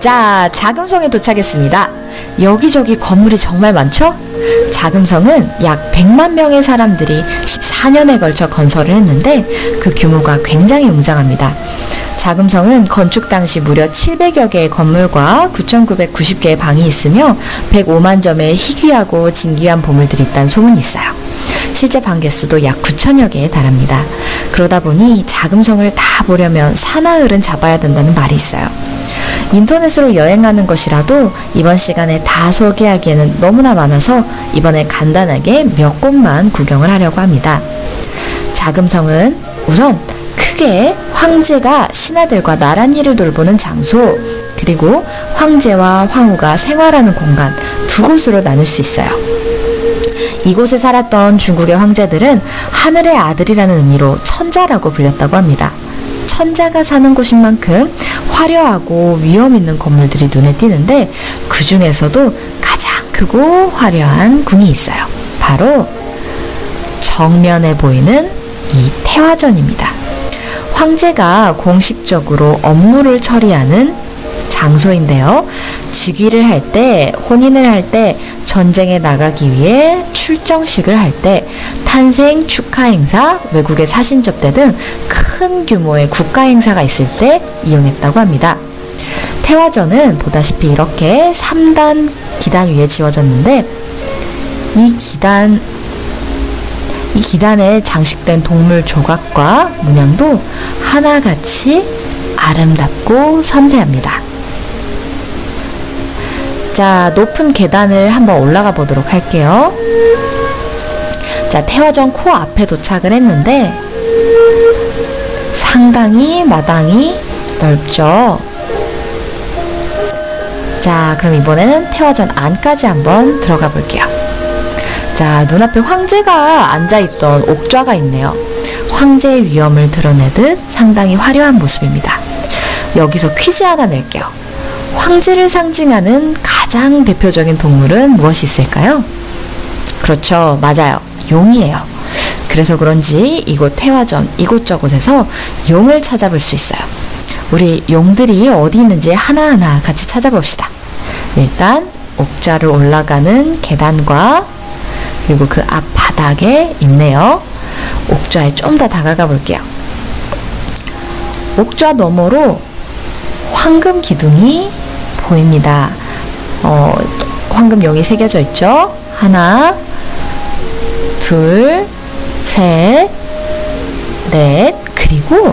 자, 자금성에 도착했습니다. 여기저기 건물이 정말 많죠? 자금성은 약 100만 명의 사람들이 14년에 걸쳐 건설을 했는데 그 규모가 굉장히 웅장합니다. 자금성은 건축 당시 무려 700여 개의 건물과 9,990개의 방이 있으며 105만 점의 희귀하고 진귀한 보물들이 있다는 소문이 있어요. 실제 방 개수도 약 9천여 개에 달합니다. 그러다 보니 자금성을 다 보려면 사나흘은 잡아야 된다는 말이 있어요. 인터넷으로 여행하는 것이라도 이번 시간에 다 소개하기에는 너무나 많아서 이번에 간단하게 몇 곳만 구경을 하려고 합니다. 자금성은 우선 크게 황제가 신하들과 나란히를 돌보는 장소, 그리고 황제와 황후가 생활하는 공간 두 곳으로 나눌 수 있어요. 이곳에 살았던 중국의 황제들은 하늘의 아들이라는 의미로 천자라고 불렸다고 합니다. 천자가 사는 곳인 만큼 화려하고 위험 있는 건물들이 눈에 띄는데 그 중에서도 가장 크고 화려한 궁이 있어요. 바로 정면에 보이는 이 태화전입니다. 황제가 공식적으로 업무를 처리하는 장소인데요. 즉위를 할 때, 혼인을 할 때, 전쟁에 나가기 위해 출정식을 할 때, 탄생 축하 행사, 외국의 사신 접대 등 큰 규모의 국가 행사가 있을 때 이용했다고 합니다. 태화전은 보다시피 이렇게 3단 기단 위에 지어졌는데 이 기단 이 기단에 장식된 동물 조각과 문양도 하나같이 아름답고 섬세합니다. 자, 높은 계단을 한번 올라가 보도록 할게요. 자, 태화전 코 앞에 도착을 했는데 상당히 마당이 넓죠. 자, 그럼 이번에는 태화전 안까지 한번 들어가 볼게요. 자, 눈앞에 황제가 앉아있던 옥좌가 있네요. 황제의 위엄을 드러내듯 상당히 화려한 모습입니다. 여기서 퀴즈 하나 낼게요. 황제를 상징하는 가장 대표적인 동물은 무엇이 있을까요? 그렇죠. 맞아요. 용이에요. 그래서 그런지 이곳 태화전 이곳저곳에서 용을 찾아볼 수 있어요. 우리 용들이 어디 있는지 하나하나 같이 찾아봅시다. 일단 옥좌를 올라가는 계단과 그리고 그 앞 바닥에 있네요. 옥좌에 좀 더 다가가 볼게요. 옥좌 너머로 황금 기둥이 보입니다. 어, 황금 용이 새겨져 있죠? 하나, 둘, 셋, 넷, 그리고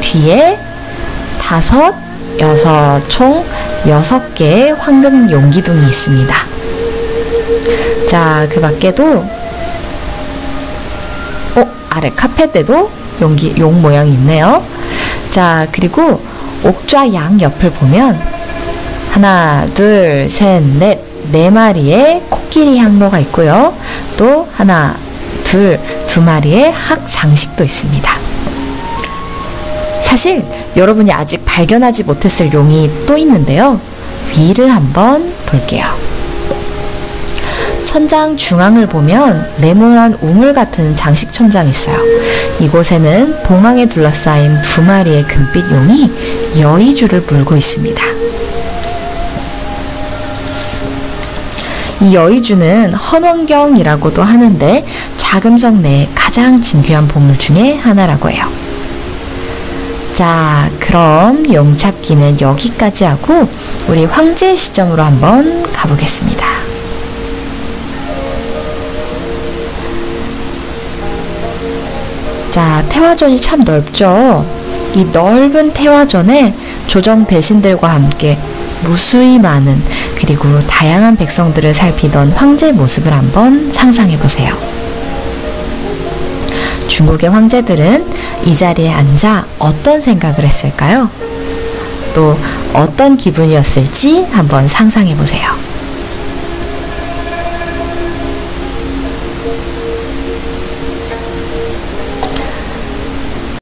뒤에 다섯, 여섯, 총 여섯 개의 황금 용기둥이 있습니다. 자, 그 밖에도 어, 아래 카펫에도 용기, 용 모양이 있네요. 자, 그리고 옥좌 양 옆을 보면 하나, 둘, 셋, 넷, 네 마리의 코끼리 향로가 있고요. 또 하나, 둘, 두 마리의 학 장식도 있습니다. 사실 여러분이 아직 발견하지 못했을 용이 또 있는데요. 위를 한번 볼게요. 천장 중앙을 보면 네모난 우물 같은 장식 천장이 있어요. 이곳에는 봉황에 둘러싸인 두 마리의 금빛 용이 여의주를 물고 있습니다. 이 여의주는 헌원경이라고도 하는데 자금성 내 가장 진귀한 보물 중에 하나라고 해요. 자, 그럼 용찾기는 여기까지 하고 우리 황제 시점으로 한번 가보겠습니다. 자, 태화전이 참 넓죠? 이 넓은 태화전에 조정 대신들과 함께 무수히 많은 그리고 다양한 백성들을 살피던 황제 모습을 한번 상상해 보세요. 중국의 황제들은 이 자리에 앉아 어떤 생각을 했을까요? 또 어떤 기분이었을지 한번 상상해 보세요.